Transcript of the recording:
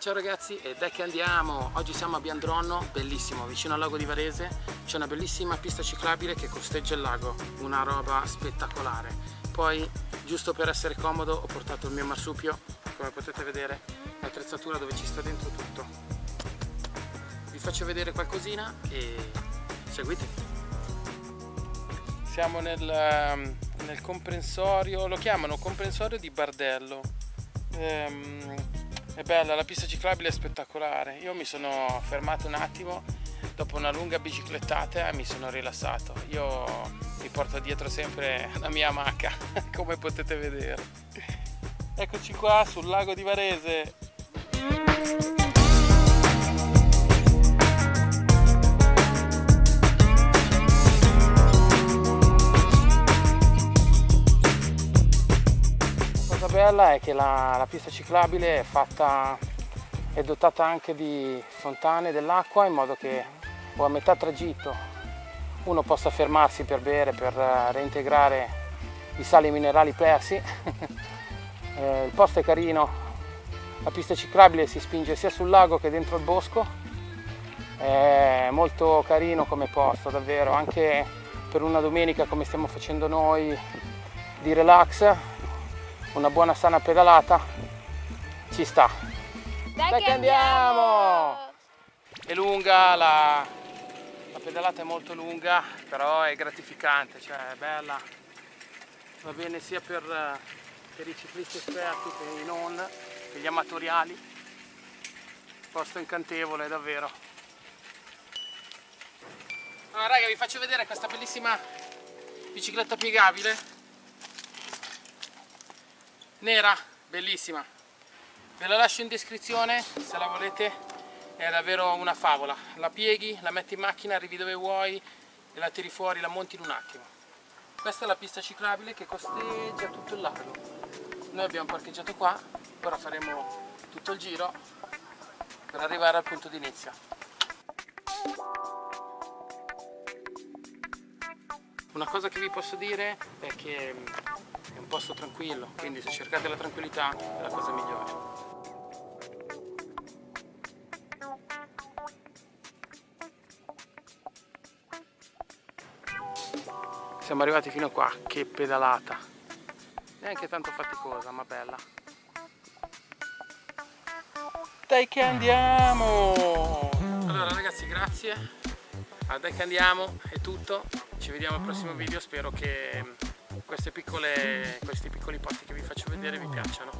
Ciao ragazzi e dai che andiamo! Oggi siamo a Biandronno, bellissimo, vicino al lago di Varese. C'è una bellissima pista ciclabile che costeggia il lago, una roba spettacolare. Poi, giusto per essere comodo, ho portato il mio marsupio, come potete vedere, l'attrezzatura dove ci sta dentro tutto. Vi faccio vedere qualcosina e seguite. Siamo nel, ehm, nel comprensorio, lo chiamano comprensorio di Bardello. Ehm, è bella, la pista ciclabile è spettacolare. Io mi sono fermato un attimo dopo una lunga biciclettata mi sono rilassato. Io mi porto dietro sempre la mia amaca, come potete vedere. Eccoci qua sul lago di Varese. Bella è che la, la pista ciclabile è fatta è dotata anche di fontane dell'acqua in modo che o a metà tragitto uno possa fermarsi per bere, per eh, reintegrare i sali minerali persi. Eh, il posto è carino, la pista ciclabile si spinge sia sul lago che dentro il bosco, è molto carino come posto davvero, anche per una domenica come stiamo facendo noi di relax, una buona sana pedalata, ci sta. Dai, Dai che andiamo! È lunga, la, la pedalata è molto lunga, però è gratificante, cioè è bella. Va bene sia per, eh, per i ciclisti esperti che i non, per gli amatoriali. Posto incantevole, davvero. Allora raga, vi faccio vedere questa bellissima bicicletta piegabile. Nera, bellissima. Ve la lascio in descrizione se la volete, è davvero una favola. La pieghi, la metti in macchina, arrivi dove vuoi e la tiri fuori, la monti in un attimo. Questa è la pista ciclabile che costeggia tutto il lago. Noi abbiamo parcheggiato qua, ora faremo tutto il giro per arrivare al punto di inizio. Una cosa che vi posso dire è che un posto tranquillo, quindi se cercate la tranquillità è la cosa migliore. Siamo arrivati fino a qua, che pedalata! Neanche tanto faticosa, ma bella. Dai che andiamo! Allora ragazzi, grazie. A dai che andiamo, è tutto. Ci vediamo al prossimo video, spero che piccole, questi piccoli posti che vi faccio vedere vi piacciono.